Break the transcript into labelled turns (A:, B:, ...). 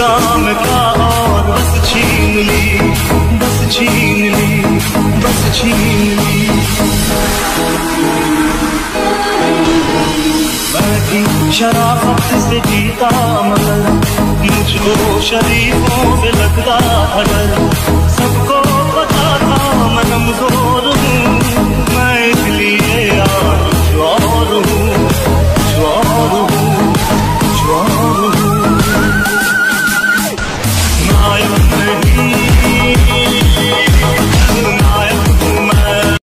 A: काम का और बस छीन ली, बस छीन ली, बस छीन ली। बैठी शराफत से जीता मगर मुझको शरीफों से लगता अगर